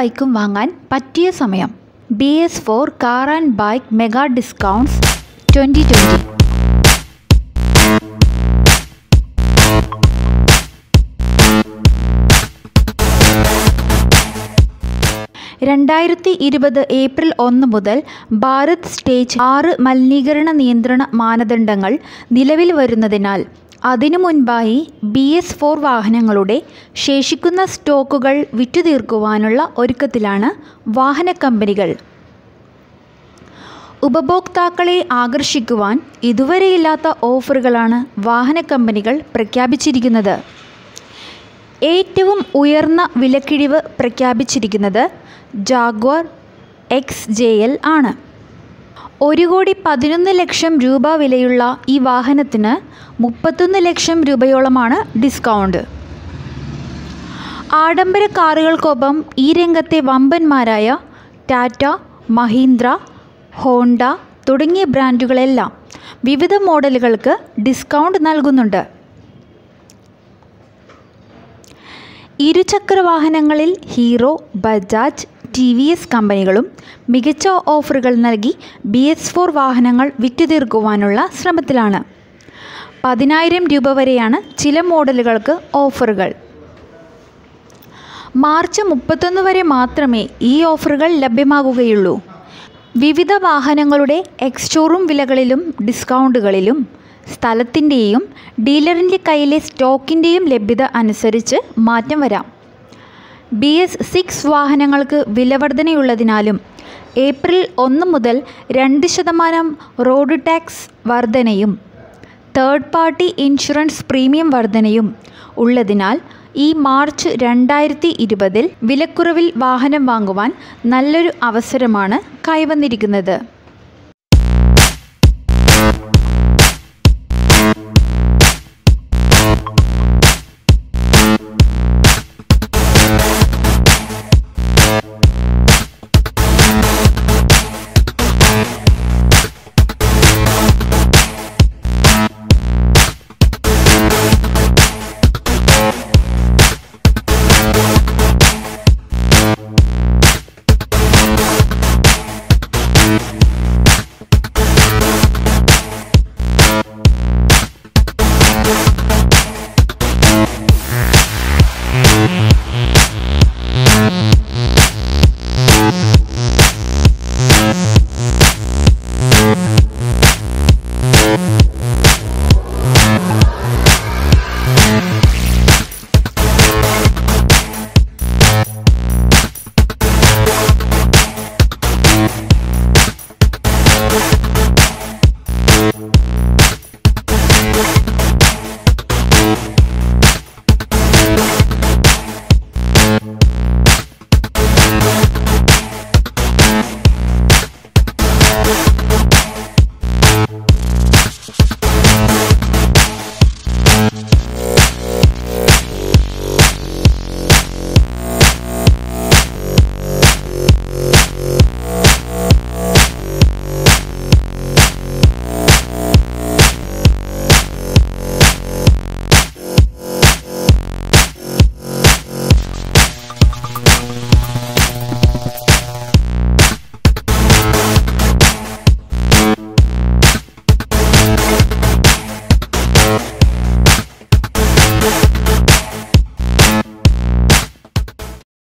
ബൈക്കും വാങ്ങാൻ പറ്റിയ സമയം. B S four car and bike mega discounts twenty twenty രണ്ടായിരത്തി ഇരുപത് ഏപ്രിൽ ഒന്ന് മുതൽ ഭാരത് സ്റ്റേജ് ആറ് മലിനീകരണ നിയന്ത്രണ മാനദണ്ഡങ്ങൾ നിലവിൽ വരുന്നതിനാൽ അതിനു മുൻപായി ബി എസ് ഫോർ വാഹനങ്ങളുടെ ശേഷിക്കുന്ന സ്റ്റോക്കുകൾ വിറ്റുതീർക്കുവാനുള്ള ഒരുക്കത്തിലാണ് വാഹന കമ്പനികൾ ഉപഭോക്താക്കളെ ആകർഷിക്കുവാൻ ഇതുവരെയില്ലാത്ത ഓഫറുകളാണ് വാഹന കമ്പനികൾ പ്രഖ്യാപിച്ചിരിക്കുന്നത്. ഏറ്റവും ഉയർന്ന വിലക്കിഴിവ് പ്രഖ്യാപിച്ചിരിക്കുന്നത് ജാഗ്വർ എക്സ് ജെ എൽ ആണ്. ഒരു കോടി പതിനൊന്ന് ലക്ഷം രൂപ വിലയുള്ള ഈ വാഹനത്തിന് മുപ്പത്തൊന്ന് ലക്ഷം രൂപയോളമാണ് ഡിസ്കൗണ്ട്. ആഡംബര കാറുകൾക്കൊപ്പം ഈ രംഗത്തെ വമ്പന്മാരായ ടാറ്റ മഹീന്ദ്ര ഹോണ്ട തുടങ്ങിയ ബ്രാൻഡുകളെല്ലാം വിവിധ മോഡലുകൾക്ക് ഡിസ്കൗണ്ട് നൽകുന്നുണ്ട്. ഇരുചക്ര വാഹനങ്ങളിൽ Hero Bajaj T V S കമ്പനികളും മികച്ച ഓഫറുകൾ നൽകി ബി എസ് ഫോർ വാഹനങ്ങൾ വിറ്റുതീർക്കുവാനുള്ള ശ്രമത്തിലാണ്. പതിനായിരം രൂപ വരെയാണ് ചില മോഡലുകൾക്ക് ഓഫറുകൾ. മാർച്ച് മുപ്പത്തൊന്ന് വരെ മാത്രമേ ഈ ഓഫറുകൾ ലഭ്യമാകുകയുള്ളൂ. വിവിധ വാഹനങ്ങളുടെ എക്സ്റ്റോറൂം വിലകളിലും ഡിസ്കൗണ്ടുകളിലും സ്ഥലത്തിന്റെയും ഡീലറിന്റെ കയ്യിലെ സ്റ്റോക്കിന്റെയും ലഭ്യത അനുസരിച്ച് മാറ്റം വരാം. ബി എസ് സിക്സ് വാഹനങ്ങൾക്ക് വിലവർധനയുള്ളതിനാലും ഏപ്രിൽ ഒന്ന് മുതൽ രണ്ട് ശതമാനം റോഡ് ടാക്സ് വർധനയും തേർഡ് പാർട്ടി ഇൻഷുറൻസ് പ്രീമിയം വർധനയും ഉള്ളതിനാൽ ഈ മാർച്ച് രണ്ടായിരത്തി ഇരുപതിൽ വിലക്കുറവിൽ വാഹനം വാങ്ങുവാൻ നല്ലൊരു അവസരമാണ് കൈവന്നിരിക്കുന്നത്.